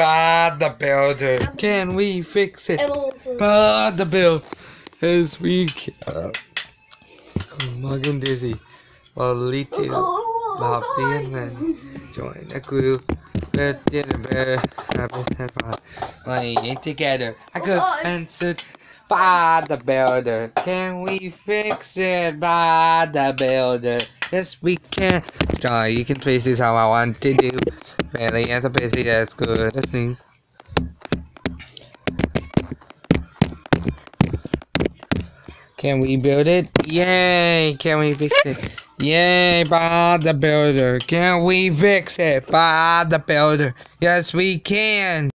Bob the Builder. Can we fix it? Emma wants. Bob the Builder. This week. Uh, Mug and Dizzy. Well, little lofty and men join the crew. We're dinner, happy and fun. Playing together. I could answered. Bob the Builder. Can we fix it? Bob the Builder. Yes, we can. Joy, you can face this how I want to do. A busy, that's good. Can we build it? Yay! Can we fix it? Yay, Bob the Builder. Can we fix it? Bob the Builder. Yes, we can.